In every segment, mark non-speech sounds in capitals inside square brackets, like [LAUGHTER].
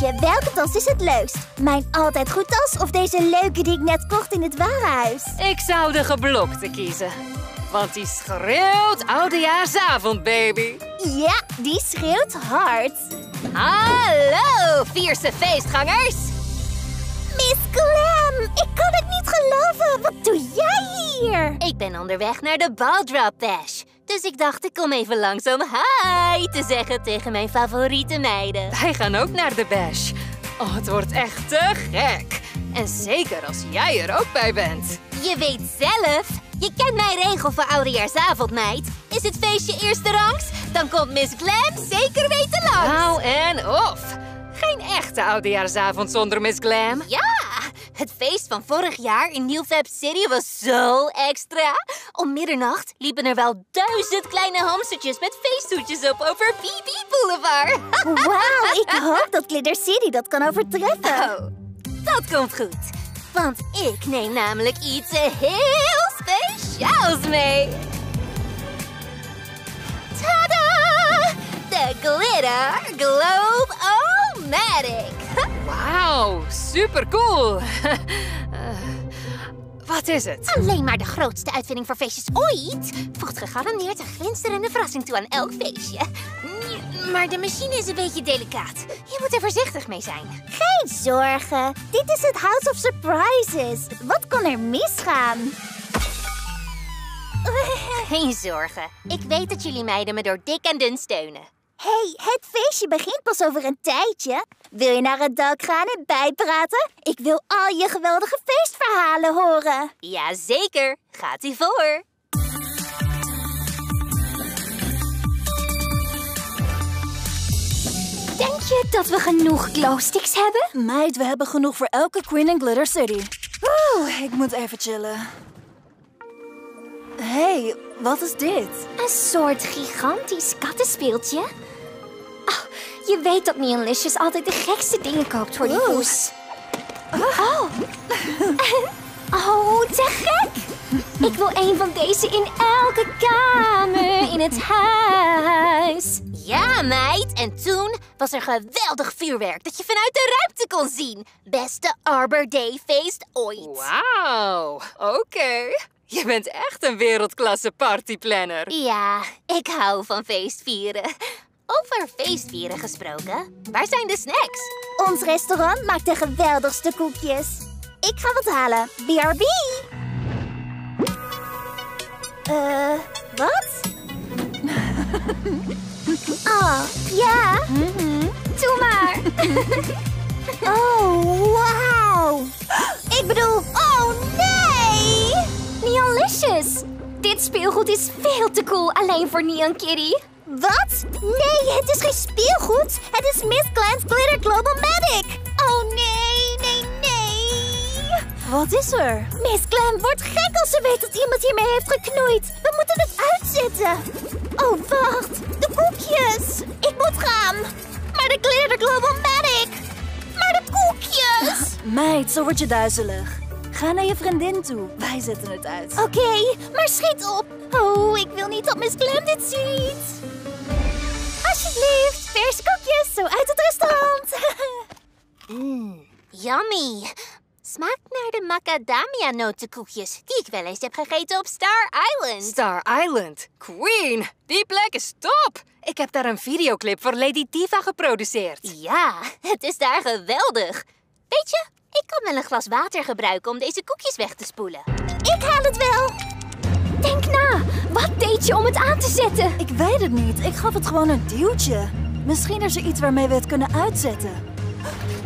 je, welke tas is het leukst? Mijn altijd goed tas of deze leuke die ik net kocht in het warenhuis? Ik zou de geblokte kiezen. Want die schreeuwt oudejaarsavond, baby. Ja, die schreeuwt hard. Hallo, vierse feestgangers. Miss Glam, ik kan het niet geloven. Wat doe jij hier? Ik ben onderweg naar de Baldrop Bash. Dus ik dacht, ik kom even langs om hi te zeggen tegen mijn favoriete meiden. Wij gaan ook naar de Bash. Oh, het wordt echt te gek. En zeker als jij er ook bij bent. Je weet zelf. Je kent mijn regel voor oudejaarsavond, meid. Is het feestje eerste rangs? Dan komt Miss Glam zeker weten langs. Nou en of. Geen echte oudejaarsavond zonder Miss Glam. Ja, het feest van vorig jaar in New Fab City was zo extra. Om middernacht liepen er wel duizend kleine hamstertjes met feesthoedjes op over BB Boulevard. [LAUGHS] Wauw, ik hoop dat Glitter City dat kan overtreffen. Oh, dat komt goed. Want ik neem namelijk iets heel speciaals mee. Tada! De Glitter Globe O-Matic. Wauw, super cool. [LAUGHS] wat is het? Alleen maar de grootste uitvinding voor feestjes ooit. Voegt gegarandeerd een glinsterende verrassing toe aan elk feestje. Maar de machine is een beetje delicaat. Je moet er voorzichtig mee zijn. Geen zorgen. Dit is het House of Surprises. Wat kan er misgaan? [LAUGHS] Geen zorgen. Ik weet dat jullie meiden me door dik en dun steunen. Hey, het feestje begint pas over een tijdje. Wil je naar het dak gaan en bijpraten? Ik wil al je geweldige feestverhalen horen. Jazeker. Gaat u voor. Denk je dat we genoeg glowsticks hebben? Meid, we hebben genoeg voor elke queen in Glitter City. Oeh, ik moet even chillen. hey, wat is dit? Een soort gigantisch kattenspeeltje? Je weet dat Neon Licious altijd de gekste dingen koopt voor die poes. Oh. oh, te gek! Ik wil een van deze in elke kamer in het huis. Ja, meid. En toen was er geweldig vuurwerk dat je vanuit de ruimte kon zien. Beste Arbor Day feest ooit. Wauw, oké. Je bent echt een wereldklasse partyplanner. Ja, ik hou van feestvieren. Over feestvieren gesproken, waar zijn de snacks? Ons restaurant maakt de geweldigste koekjes. Ik ga wat halen. BRB. Eh, wat? Oh, [LAUGHS] ja. Doe maar. [LAUGHS] Oh, wauw. Ik bedoel, oh nee. Neon Licious. Dit speelgoed is veel te cool alleen voor Neon Kitty. Wat? Nee, het is geen speelgoed. Het is Miss Glam's Glitter Global Magic. Oh nee, nee, nee. Wat is er? Miss Glam wordt gek als ze weet dat iemand hiermee heeft geknoeid. We moeten het uitzetten. Oh, wacht. De koekjes. Ik moet gaan. Maar de Glitter Global Magic. Maar de koekjes. Meid, zo word je duizelig. Ga naar je vriendin toe. Wij zetten het uit. Oké, maar schiet op. Oh, ik wil niet dat Miss Glam dit ziet. Alsjeblieft, verse koekjes, zo uit het restaurant. Mmm, [LAUGHS] yummy. Smaakt naar de macadamia notenkoekjes die ik wel eens heb gegeten op Star Island. Star Island. Queen, die plek is top. Ik heb daar een videoclip voor Lady Diva geproduceerd. Ja, het is daar geweldig. Weet je, ik kan wel een glas water gebruiken om deze koekjes weg te spoelen. ik haal het wel. Wat deed je om het aan te zetten? Ik weet het niet. Ik gaf het gewoon een duwtje. Misschien is er iets waarmee we het kunnen uitzetten.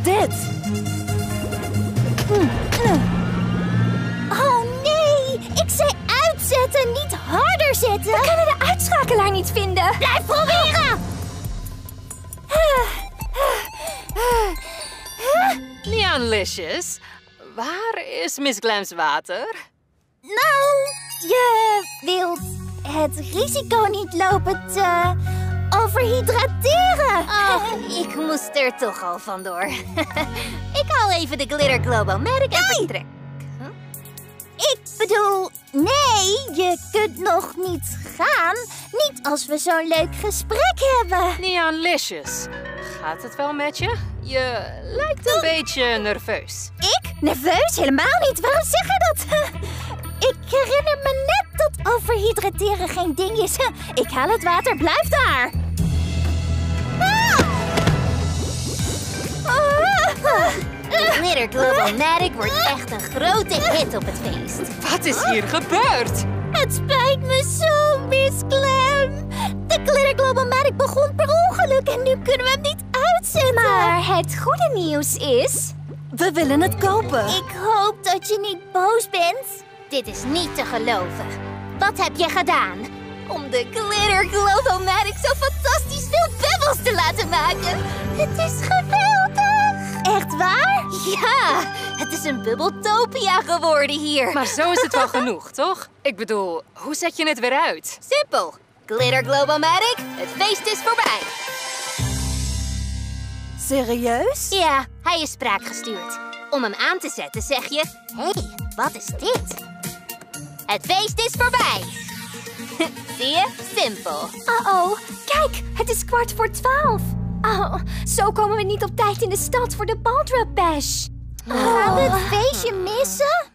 Dit. Oh nee, ik zei uitzetten, niet harder zetten. We kunnen de uitschakelaar niet vinden. Blijf proberen. Neon Licious, waar is Miss Glam's water? Nou, je wilt het risico niet lopen te overhydrateren. Oh, ik moest er toch al vandoor. [LAUGHS] ik haal even de Glitter Globo Medic en vertrek. Ik bedoel, nee, je kunt nog niet gaan. Niet als we zo'n leuk gesprek hebben. Neon Licious, gaat het wel met je? Je lijkt een beetje nerveus. Ik? Nerveus? Helemaal niet. Waarom zeg je dat? [LAUGHS] Ik herinner me net dat overhydrateren geen ding is. Ik haal het water, blijf daar. Ah! Ah! Glitter Globomatic wordt echt een grote hit op het feest. Wat is hier gebeurd? Het spijt me zo, Miss Clem. De Glitter Globomatic begon per ongeluk en nu kunnen we hem niet uitzetten. Maar het goede nieuws is... We willen het kopen. Ik hoop dat je niet boos bent. Dit is niet te geloven. Wat heb je gedaan? Om de Glitter Globomatic zo fantastisch veel bubbels te laten maken. Het is geweldig. Echt waar? Ja, het is een bubbeltopia geworden hier. Maar zo is het wel genoeg, [LAUGHS] toch? Ik bedoel, hoe zet je het weer uit? Simpel. Glitter Globomatic, het feest is voorbij. Serieus? Ja, hij is spraakgestuurd. Om hem aan te zetten zeg je... Hé, hey, wat is dit? Het feest is voorbij. [LAUGHS] Zie je? Simpel. Uh-oh, kijk, het is kwart voor twaalf. Oh, zo komen we niet op tijd in de stad voor de Baldrop Bash. Gaan we het feestje missen?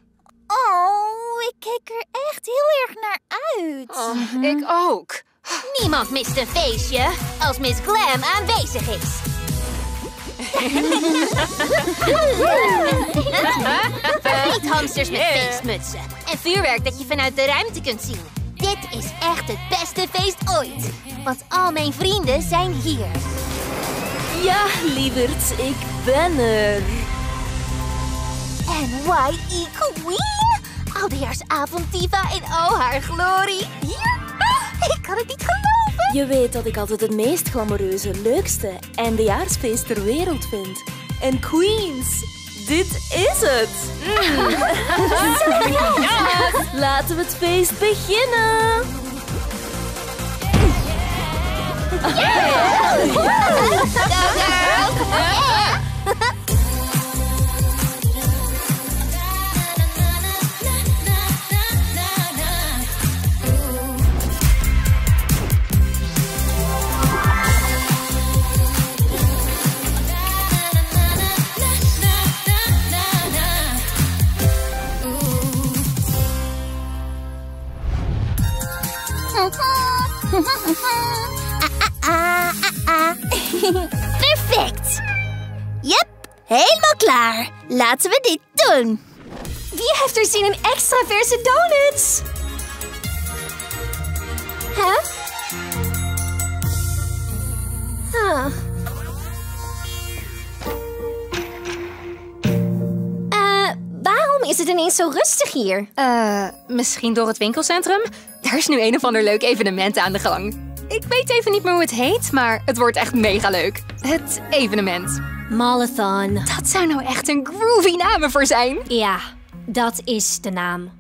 Oh, ik keek er echt heel erg naar uit. Oh, ik ook. Niemand mist een feestje als Miss Glam aanwezig is. [LAUGHS] Vergeet hamsters met feestmutsen en vuurwerk dat je vanuit de ruimte kunt zien. Dit is echt het beste feest ooit, want al mijn vrienden zijn hier. Ja, lieverd, ik ben er. En Y.E. Queen, oudejaarsavond diva in al haar glorie. Hier? Ah, Ik kan het niet geloven. Je weet dat ik altijd het meest glamoureuze, leukste eindejaarsfeest ter wereld vind. En Queens, dit is het. Mm. Laten we het feest beginnen. Yeah! Laten we dit doen. Wie heeft er zin in extra verse donuts? Huh? Huh. Eh, waarom is het ineens zo rustig hier? Eh, misschien door het winkelcentrum? Daar is nu een of ander leuk evenement aan de gang. Ik weet even niet meer hoe het heet, maar het wordt echt mega leuk. Het evenement. Marathon. Dat zou nou echt een groovy naam voor zijn. Ja, dat is de naam.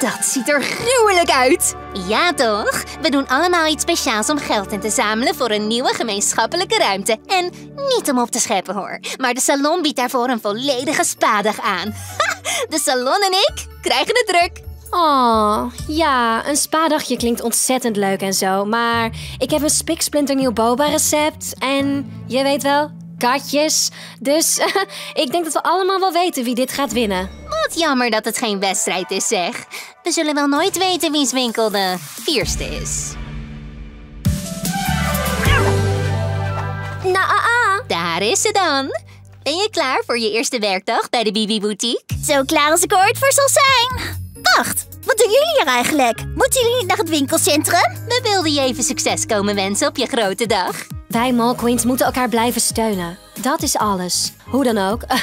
Dat ziet er gruwelijk uit. Ja toch? We doen allemaal iets speciaals om geld in te zamelen voor een nieuwe gemeenschappelijke ruimte. En niet om op te scheppen hoor. Maar de salon biedt daarvoor een volledige spadag aan. [LAUGHS] De salon en ik krijgen het druk. Oh, ja, een spadagje klinkt ontzettend leuk en zo. Maar ik heb een spiksplinternieuw boba-recept. En je weet wel, katjes. Dus [LAUGHS] ik denk dat we allemaal wel weten wie dit gaat winnen. Wat jammer dat het geen wedstrijd is zeg. We zullen wel nooit weten wie's winkel de vierste is. Nou, ah, ah. Daar is ze dan. Ben je klaar voor je eerste werkdag bij de Bibi Boutique? Zo klaar als ik ooit voor zal zijn. Wacht, wat doen jullie hier eigenlijk? Moeten jullie niet naar het winkelcentrum? We wilden je even succes komen wensen op je grote dag. Wij Malqueens moeten elkaar blijven steunen. Dat is alles. Hoe dan ook. eh,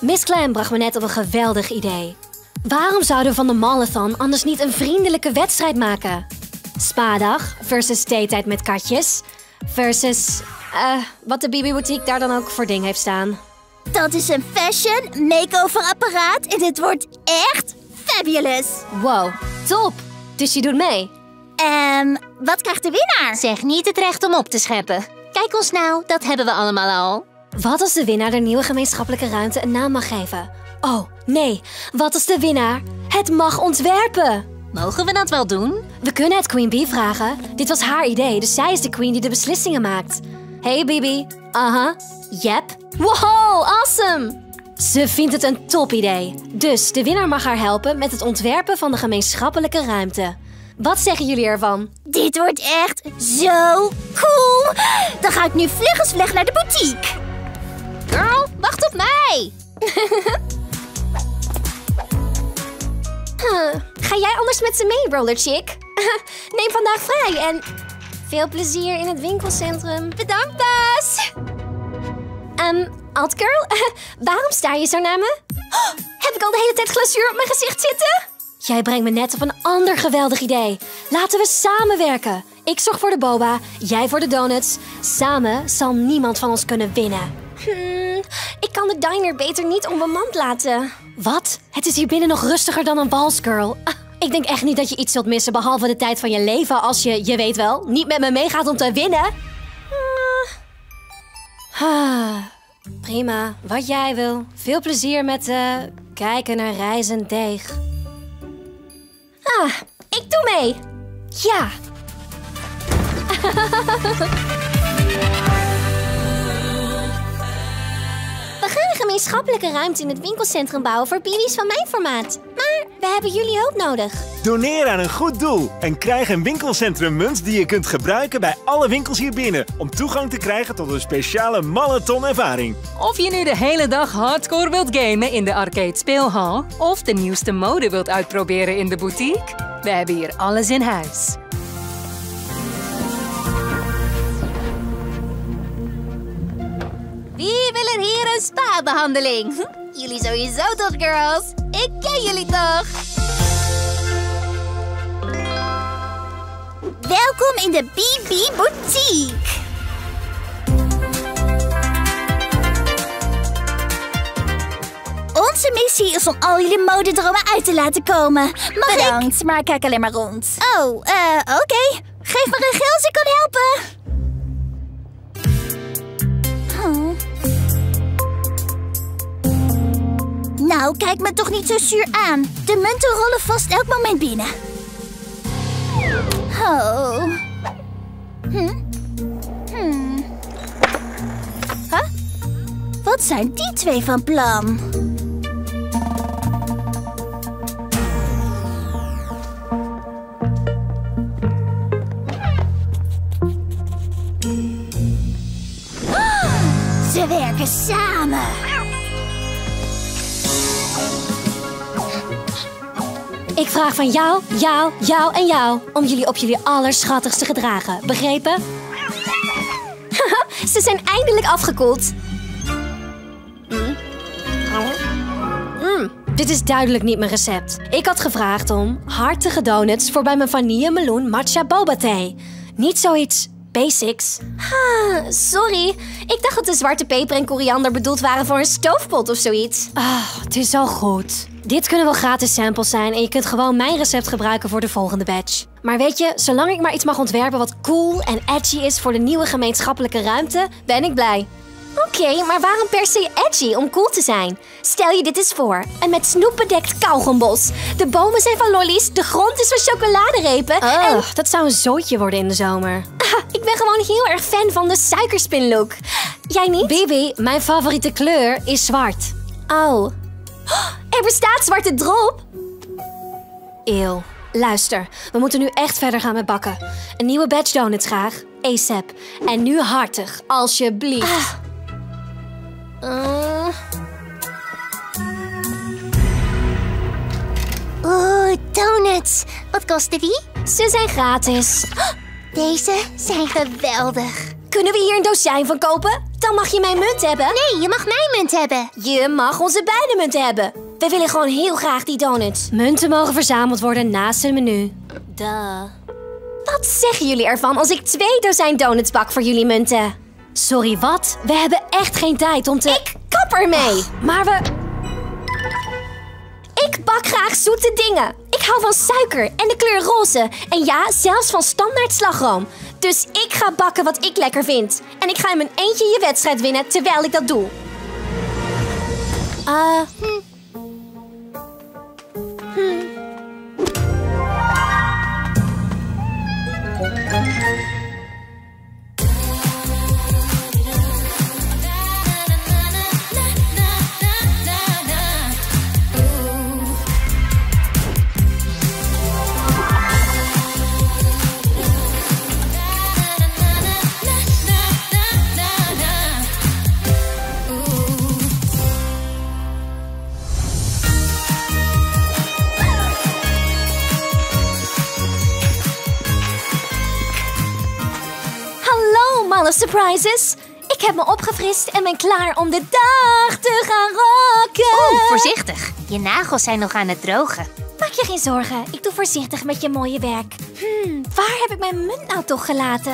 Miss Clam bracht me net op een geweldig idee. Waarom zouden we van de Marathon anders niet een vriendelijke wedstrijd maken? Spadag versus theetijd met katjes. Versus eh, wat de Boutique daar dan ook voor ding heeft staan. Dat is een fashion makeover apparaat en dit wordt echt fabulous. Wow, top! Dus je doet mee? Ehm, wat krijgt de winnaar? Zeg niet het recht om op te scheppen. Kijk ons nou, dat hebben we allemaal al. Wat als de winnaar de nieuwe gemeenschappelijke ruimte een naam mag geven? Oh, nee. Wat als de winnaar het mag ontwerpen? Mogen we dat wel doen? We kunnen het Queen Bee vragen. Dit was haar idee, dus zij is de queen die de beslissingen maakt. Hey Bibi. Aha. Yep. Wow, awesome! Ze vindt het een top idee. Dus de winnaar mag haar helpen met het ontwerpen van de gemeenschappelijke ruimte. Wat zeggen jullie ervan? Dit wordt echt zo cool. Dan ga ik nu vlug als vleg naar de boutique. Girl, wacht op mij! [LAUGHS] Huh, Ga jij anders met ze mee, Roller Chick? [LAUGHS] Neem vandaag vrij en veel plezier in het winkelcentrum. Bedankt, baas! Ehm, Alt Girl, [LAUGHS] waarom sta je zo naar me? Oh, heb ik al de hele tijd glazuur op mijn gezicht zitten? Jij brengt me net op een ander geweldig idee. Laten we samenwerken. Ik zorg voor de boba, jij voor de donuts. Samen zal niemand van ons kunnen winnen. Hmm, ik kan de diner beter niet onbemand laten. Wat? Het is hier binnen nog rustiger dan een wals, girl. Ah, ik denk echt niet dat je iets zult missen behalve de tijd van je leven als je, je weet wel, niet met me meegaat om te winnen. Ah. Prima, wat jij wil. Veel plezier met eh, kijken naar reizend deeg. Ah, ik doe mee. Ja. [LAUGHS] We gaan een gemeenschappelijke ruimte in het winkelcentrum bouwen voor baby's van mijn formaat. Maar we hebben jullie hulp nodig. Doneer aan een goed doel en krijg een winkelcentrum munt die je kunt gebruiken bij alle winkels hier binnen om toegang te krijgen tot een speciale marathon-ervaring. Of je nu de hele dag hardcore wilt gamen in de arcade speelhal of de nieuwste mode wilt uitproberen in de boutique, we hebben hier alles in huis. Wie wil er hier een spa-behandeling? Jullie sowieso toch, girls? Ik ken jullie toch? Welkom in de BB Boutique. Onze missie is om al jullie modedromen uit te laten komen. Mag Bedankt, maar kijk alleen maar rond. Oh, eh, oké. Geef me een geel als ik kan helpen. Oh. Nou, kijk me toch niet zo zuur aan. De munten rollen vast elk moment binnen. Oh. Hm? Hm. Huh? Wat zijn die twee van plan? Ze werken samen. Ik vraag van jou, jou, jou en jou om jullie op jullie allerschattigste gedragen. Begrepen? [LAUGHS] Ze zijn eindelijk afgekoeld. Mm. Mm, Dit is duidelijk niet mijn recept. Ik had gevraagd om hartige donuts voor bij mijn vanille meloen matcha boba thee. Niet zoiets basics. Ah, sorry. Ik dacht dat de zwarte peper en koriander bedoeld waren voor een stoofpot of zoiets. Ah, het is al goed. Dit kunnen wel gratis samples zijn en je kunt gewoon mijn recept gebruiken voor de volgende batch. Maar weet je, zolang ik maar iets mag ontwerpen wat cool en edgy is voor de nieuwe gemeenschappelijke ruimte, ben ik blij. Oké, maar waarom per se edgy om cool te zijn? Stel je dit eens voor. Een met snoep bedekt kauwgombos. De bomen zijn van lollies, de grond is van chocoladerepen. en... Dat zou een zootje worden in de zomer. Ah, ik ben gewoon heel erg fan van de suikerspin look. Jij niet? Bibi, mijn favoriete kleur is zwart. Oh. [GASPS] Er bestaat zwarte drop. Eeuw. Luister, we moeten nu echt verder gaan met bakken. Een nieuwe batch donuts graag. ASAP. En nu hartig, alsjeblieft. Uh, Oeh, donuts. Wat kosten die? ze zijn gratis. [GASPS] Deze zijn geweldig. Kunnen we hier een dozijn van kopen? Dan mag je mijn munt hebben. Nee, je mag mijn munt hebben. Je mag onze beide munten hebben. We willen gewoon heel graag die donuts. Munten mogen verzameld worden naast het menu. Duh. Wat zeggen jullie ervan als ik twee dozijn donuts bak voor jullie munten? Sorry, wat? We hebben echt geen tijd om te... Ik kap ermee! maar we... Ik bak graag zoete dingen. Ik hou van suiker en de kleur roze. En ja, zelfs van standaard slagroom. Dus ik ga bakken wat ik lekker vind. En ik ga in mijn eentje je wedstrijd winnen terwijl ik dat doe. Ah. hm. Surprises. Ik heb me opgefrist en ben klaar om de dag te gaan rocken. Oeh, voorzichtig. Je nagels zijn nog aan het drogen. Maak je geen zorgen. Ik doe voorzichtig met je mooie werk. Hmm, waar heb ik mijn munt nou toch gelaten?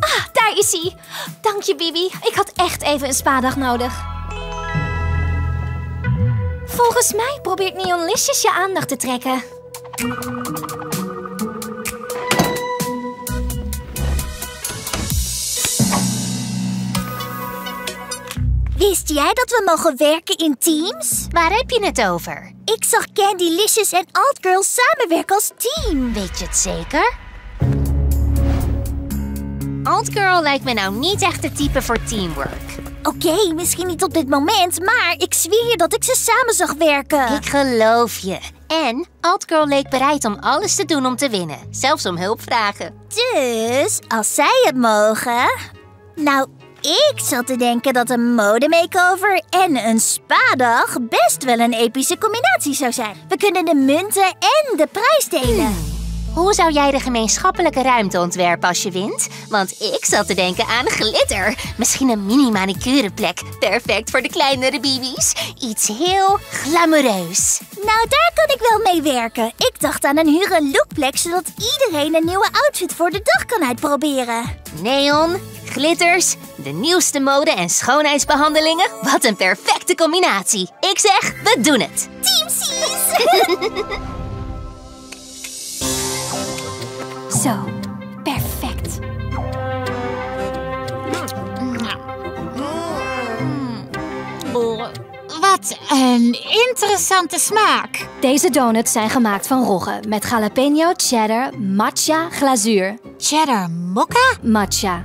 Ah, daar is hij. Dank je, Bibi. Ik had echt even een spadag nodig. Volgens mij probeert Neon Licious je aandacht te trekken. Wist jij dat we mogen werken in teams? Waar heb je het over? Ik zag Candy Licious en Alt Girl samenwerken als team. Weet je het zeker? Altgirl lijkt me nou niet echt het type voor teamwork. Oké, misschien niet op dit moment, maar ik zweer je dat ik ze samen zag werken. Ik geloof je. En Altgirl leek bereid om alles te doen om te winnen. Zelfs om hulp vragen. Dus, als zij het mogen... Nou, ik zat te denken dat een mode makeover en een spadag best wel een epische combinatie zou zijn. We kunnen de munten en de prijs delen. Hoe zou jij de gemeenschappelijke ruimte ontwerpen als je wint? Want ik zat te denken aan glitter. Misschien een mini-manicureplek. Perfect voor de kleinere baby's. Iets heel glamoureus. Nou, daar kan ik wel mee werken. Ik dacht aan een huren lookplek, zodat iedereen een nieuwe outfit voor de dag kan uitproberen. Neon, glitters, de nieuwste mode en schoonheidsbehandelingen. Wat een perfecte combinatie. Ik zeg, we doen het. Teamsies! [LAUGHS] Zo, perfect. Wat een interessante smaak. Deze donuts zijn gemaakt van rogge met jalapeno, cheddar, matcha, glazuur. Cheddar mokka? Matcha.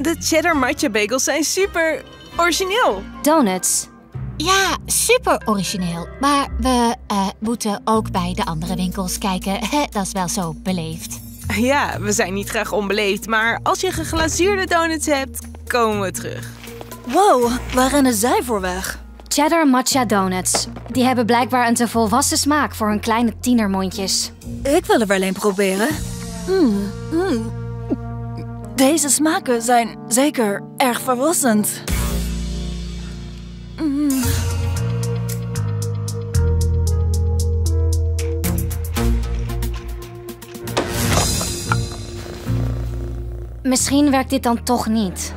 De cheddar matcha bagels zijn super origineel. Donuts. Ja, super origineel. Maar we eh, moeten ook bij de andere winkels kijken. [LAUGHS] Dat is wel zo beleefd. Ja, we zijn niet graag onbeleefd, maar als je geglazuurde donuts hebt, komen we terug. Wow, waar rennen zij voor weg? Cheddar matcha donuts. Die hebben blijkbaar een te volwassen smaak voor hun kleine tienermondjes. Ik wil er wel een proberen. Hmm. Deze smaken zijn zeker erg verrassend. Misschien werkt dit dan toch niet.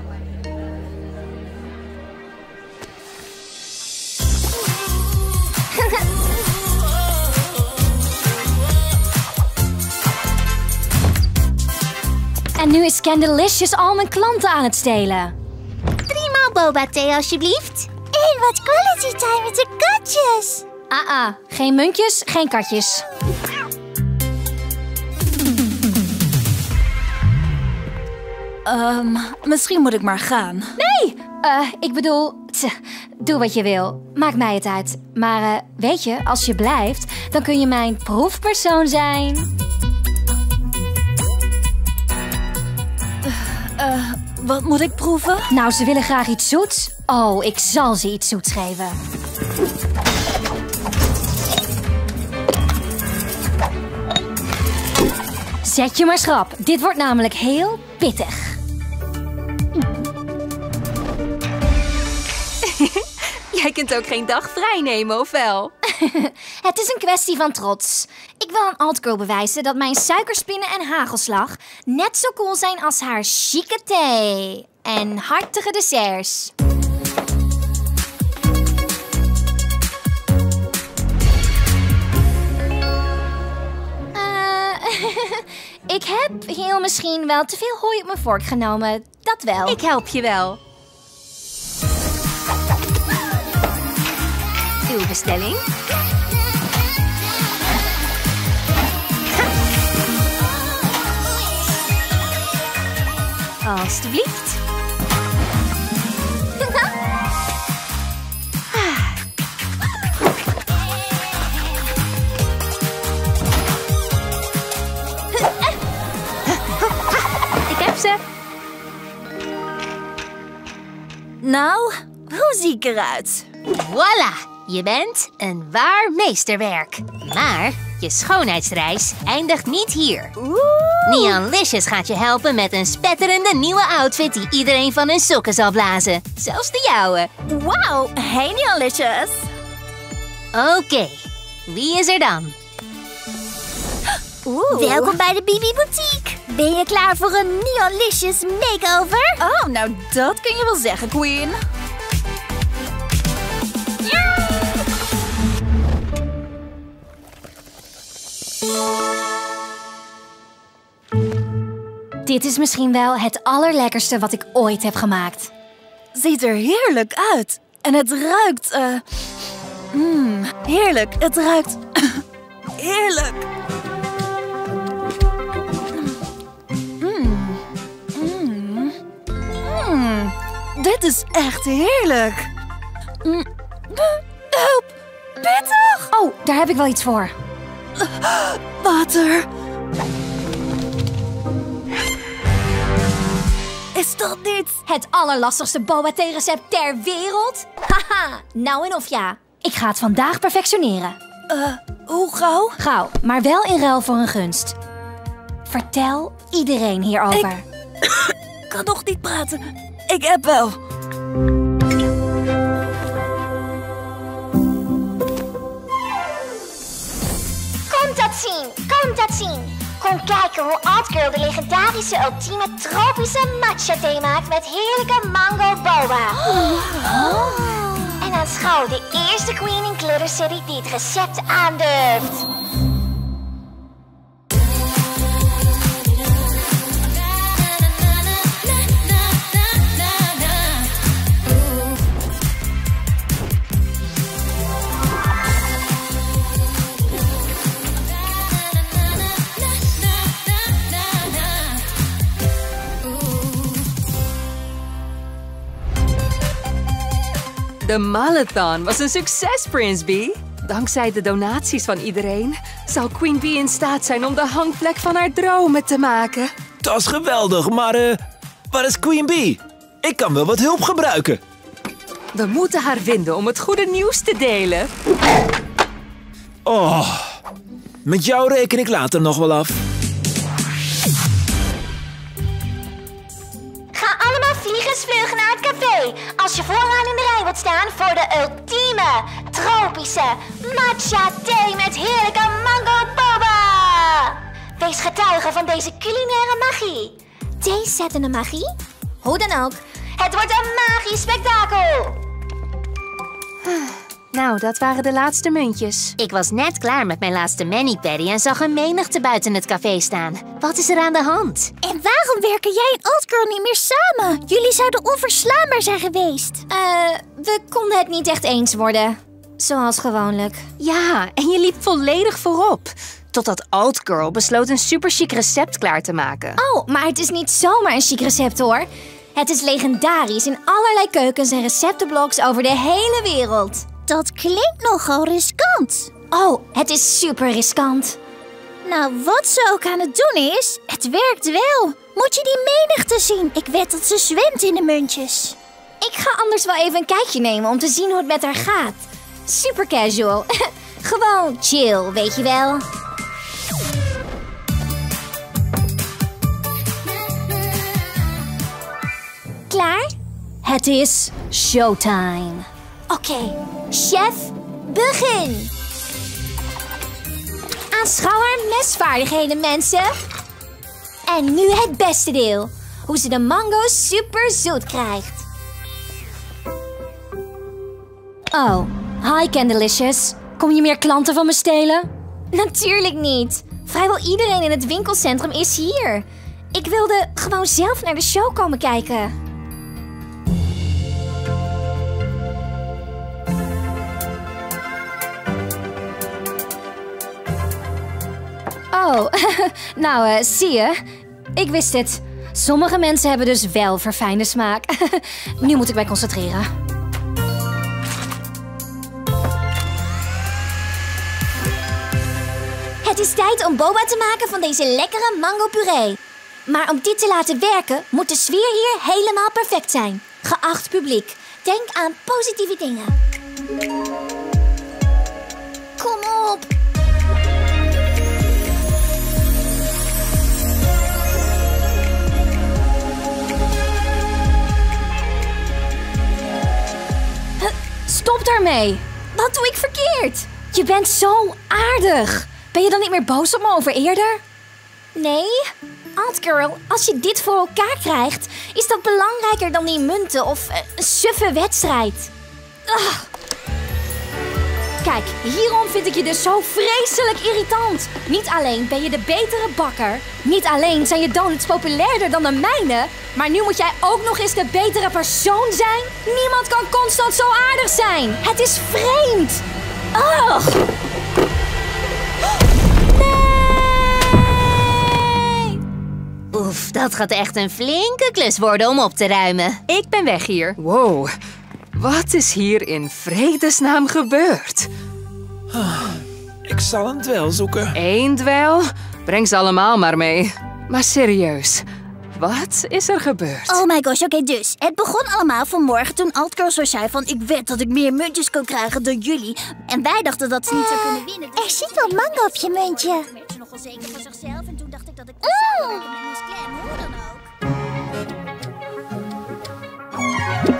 Nu is Candelicious al mijn klanten aan het stelen. Prima boba thee alsjeblieft. En wat quality time met de katjes. Ah ah, geen muntjes, geen katjes. Ehm, misschien moet ik maar gaan. Nee, eh, ik bedoel, tch, doe wat je wil. Maakt mij het uit. Maar eh, weet je, als je blijft, dan kun je mijn proefpersoon zijn. Wat moet ik proeven? Nou, ze willen graag iets zoets. Oh, ik zal ze iets zoets geven. Zet je maar schrap. Dit wordt namelijk heel pittig. Jij kunt ook geen dag vrij nemen, of wel? [LAUGHS] Het is een kwestie van trots. Ik wil aan Altgirl bewijzen dat mijn suikerspinnen en hagelslag net zo cool zijn als haar chique thee en hartige desserts. Eh, [LAUGHS] ik heb heel misschien wel te veel hooi op mijn vork genomen. Dat wel. Ik help je wel. Uw bestelling? Alsjeblieft. Ik heb ze. Nou, hoe zie ik eruit? Voilà, je bent een waar meesterwerk. Maar Je schoonheidsreis eindigt niet hier. Neon Licious gaat je helpen met een spetterende nieuwe outfit die iedereen van hun sokken zal blazen. Zelfs de jouwe. Wauw, hey Neonlicious. Oké, wie is er dan? Welkom bij de Bibi Boutique. Ben je klaar voor een Neonlicious makeover? Oh, nou dat kun je wel zeggen, Queen. Dit is misschien wel het allerlekkerste wat ik ooit heb gemaakt. Ziet er heerlijk uit. En het ruikt, eh... mm, heerlijk. Het ruikt... [COUGHS] heerlijk. Mm, mm. Dit is echt heerlijk. Help! Pittig! Oh, daar heb ik wel iets voor. Water. Is dat niet? Het allerlastigste boba recept ter wereld? Haha, nou en of ja. Ik ga het vandaag perfectioneren. Eh, hoe gauw? Gauw, maar wel in ruil voor een gunst. Vertel iedereen hierover. Ik [COUGHS] kan nog niet praten. Ik heb wel. Zien, kom dat zien. Kom kijken hoe Outgirl de legendarische ultieme tropische matcha thee maakt met heerlijke mango boba. En aanschouw de eerste queen in Glitter City die het recept aandurft. De marathon was een succes, Prince Bee. Dankzij de donaties van iedereen zal Queen Bee in staat zijn om de hangplek van haar dromen te maken. Dat is geweldig, maar eh, waar is Queen Bee? Ik kan wel wat hulp gebruiken. We moeten haar vinden om het goede nieuws te delen. Oh, met jou reken ik later nog wel af. Als je vooraan in de rij wilt staan voor de ultieme tropische matcha thee met heerlijke mango boba. Wees getuige van deze culinaire magie. Theezettende magie? Hoe dan ook, het wordt een magisch spektakel. Nou, dat waren de laatste muntjes. Ik was net klaar met mijn laatste mani-pedi en zag een menigte buiten het café staan. Wat is er aan de hand? En waarom werken jij en Oldgirl niet meer samen? Jullie zouden onverslaanbaar zijn geweest. Eh, we konden het niet echt eens worden. Zoals gewoonlijk. Ja, en je liep volledig voorop. Totdat Alt Girl besloot een super chic recept klaar te maken. Oh, maar het is niet zomaar een chic recept hoor. Het is legendarisch in allerlei keukens en receptenblogs over de hele wereld. Dat klinkt nogal riskant. Oh, het is super riskant. Nou, wat ze ook aan het doen is, het werkt wel. Moet je die menigte zien? Ik weet dat ze zwemt in de muntjes. Ik ga anders wel even een kijkje nemen om te zien hoe het met haar gaat. Super casual. [LAUGHS] Gewoon chill, weet je wel. Klaar? Het is showtime. Oké, chef, begin. Aanschouw haar mesvaardigheden, mensen. En nu het beste deel. Hoe ze de mango super zoet krijgt. Oh, hi Candelicious. Kom je meer klanten van me stelen? Natuurlijk niet. Vrijwel iedereen in het winkelcentrum is hier. Ik wilde gewoon zelf naar de show komen kijken. Oh, [LAUGHS] nou, eh, zie je? Ik wist het. Sommige mensen hebben dus wel verfijnde smaak. [LAUGHS] nu moet ik mij concentreren. Het is tijd om boba te maken van deze lekkere mango puree. Maar om dit te laten werken, moet de sfeer hier helemaal perfect zijn. Geacht publiek, denk aan positieve dingen. Stop daarmee. Wat doe ik verkeerd? Je bent zo aardig. Ben je dan niet meer boos op me over eerder? Nee, Altgirl, als je dit voor elkaar krijgt, is dat belangrijker dan die munten of eh, een suffe wedstrijd. Ah. Kijk, hierom vind ik je dus zo vreselijk irritant. Niet alleen ben je de betere bakker, niet alleen zijn je donuts populairder dan de mijne, maar nu moet jij ook nog eens de betere persoon zijn? Niemand kan constant zo aardig zijn. Het is vreemd. Ugh. Oef, dat gaat echt een flinke klus worden om op te ruimen. Ik ben weg hier. Wow, wat is hier in vredesnaam gebeurd? Ik zal een dwel zoeken. Eén dweil? Breng ze allemaal maar mee. Maar serieus, wat is er gebeurd? Oh my gosh, oké dus. Het begon allemaal vanmorgen toen Altgirl zo zei van... ik weet dat ik meer muntjes kan krijgen dan jullie. En wij dachten dat ze niet zou kunnen winnen. Er zit wel mango op je muntje. Ze nogal zeker van zichzelf en toen dacht ik dat ik samenwerken met Miss Clem. Hoe dan ook.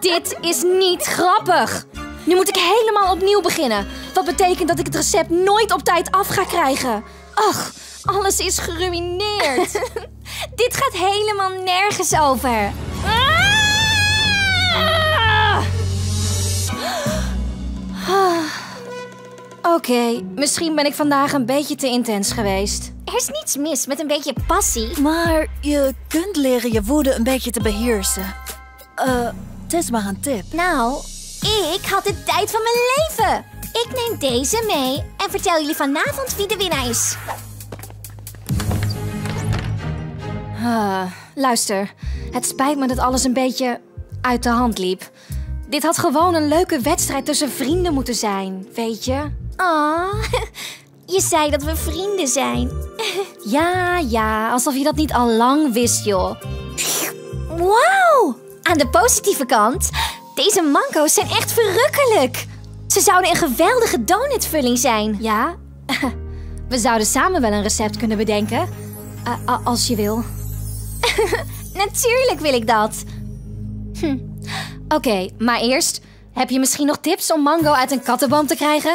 Dit is niet grappig. Nu moet ik helemaal opnieuw beginnen. Wat betekent dat ik het recept nooit op tijd af ga krijgen. Ach, alles is geruineerd. [LAUGHS] Dit gaat helemaal nergens over. Ah! Ah. Oké, misschien ben ik vandaag een beetje te intens geweest. Er is niets mis met een beetje passie. Maar je kunt leren je woede een beetje te beheersen. Eh, het is maar een tip. Nou, ik had de tijd van mijn leven. Ik neem deze mee en vertel jullie vanavond wie de winnaar is. Ah, luister, het spijt me dat alles een beetje uit de hand liep. Dit had gewoon een leuke wedstrijd tussen vrienden moeten zijn, weet je? Oh, [LAUGHS] je zei dat we vrienden zijn. [LAUGHS] Ja, ja, alsof je dat niet al lang wist, joh. Wauw! Aan de positieve kant, deze mango's zijn echt verrukkelijk. Ze zouden een geweldige donutvulling zijn. Ja? [LAUGHS] We zouden samen wel een recept kunnen bedenken. Eh, als je wil. [LAUGHS] Natuurlijk wil ik dat. Hm. Oké, maar eerst... Heb je misschien nog tips om mango uit een kattenboom te krijgen?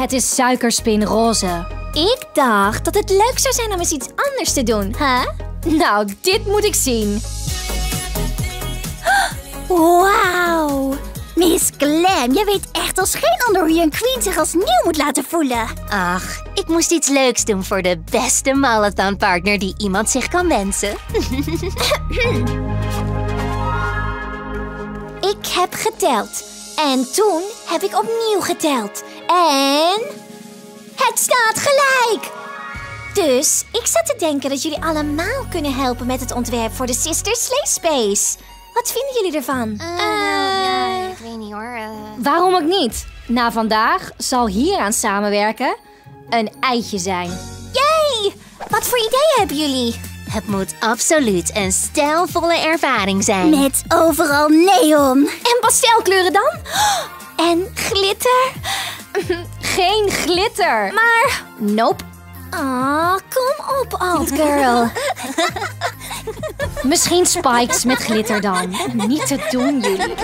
Het is suikerspinroze. Ik dacht dat het leuk zou zijn om eens iets anders te doen, hè? Nou, dit moet ik zien. Wauw. Miss Clem, jij weet echt als geen ander hoe je een queen zich als nieuw moet laten voelen. Ach, ik moest iets leuks doen voor de beste marathonpartner die iemand zich kan wensen. [LAUGHS] Ik heb geteld. En toen heb ik opnieuw geteld. En... Het staat gelijk! Dus ik zat te denken dat jullie allemaal kunnen helpen met het ontwerp voor de Sister Slay Space. Wat vinden jullie ervan? Eh, ik weet niet hoor. eh. Waarom ook niet? Na vandaag zal hieraan samenwerken een eitje zijn. Yay! Wat voor ideeën hebben jullie? Het moet absoluut een stijlvolle ervaring zijn. Met overal neon. En pastelkleuren dan? [GASPS] En glitter. Geen glitter. Maar, nope. Oh, kom op, old girl. Misschien spikes met glitter dan. Niet te doen, jullie.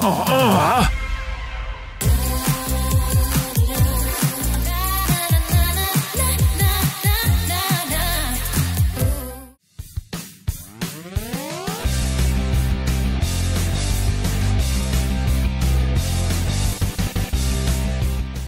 Ah,